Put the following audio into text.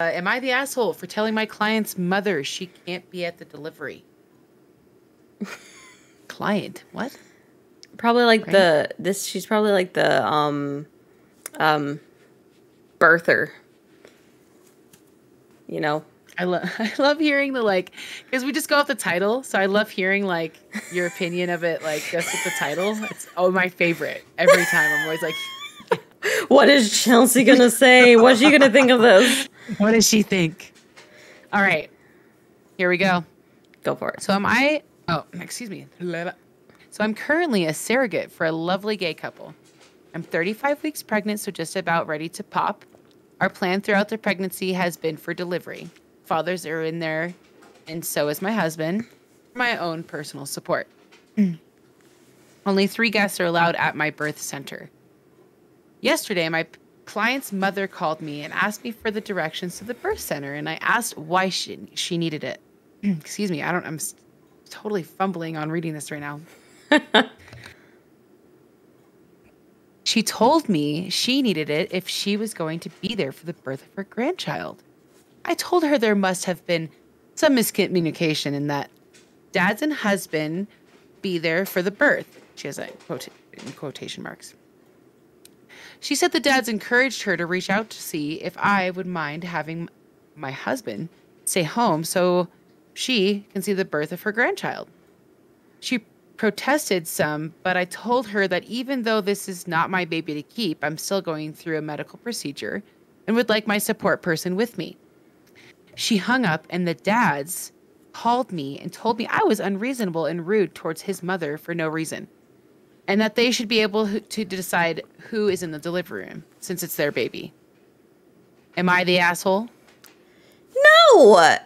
Uh, am I the asshole for telling my client's mother she can't be at the delivery? Client, what? Probably like the this. She's probably like the um, um, birther. You know, I love I love hearing the like because we just go off the title, so I love hearing like your opinion of it, like just with the title. It's oh my favorite every time. I'm always like, what is Chelsea gonna say? What's she gonna think of this? What does she think? All right, here we go. Go for it. So am I? Oh, excuse me. So I'm currently a surrogate for a lovely gay couple. I'm 35 weeks pregnant, so just about ready to pop. Our plan throughout the pregnancy has been for delivery. Fathers are in there, and so is my husband. My own personal support. Hmm. Only three guests are allowed at my birth center. Yesterday, my client's mother called me and asked me for the directions to the birth center, and I asked why she, she needed it. Excuse me, I don't. I'm totally fumbling on reading this right now. she told me she needed it if she was going to be there for the birth of her grandchild. I told her there must have been some miscommunication in that dads and husband be there for the birth. She has a quote in quotation marks. She said the dads encouraged her to reach out to see if I would mind having my husband stay home so she can see the birth of her grandchild. She protested some, but I told her that even though this is not my baby to keep, I'm still going through a medical procedure and would like my support person with me. She hung up, and the dads called me and told me I was unreasonable and rude towards his mother for no reason, and that they should be able to decide who is in the delivery room since it's their baby. Am I the asshole? No.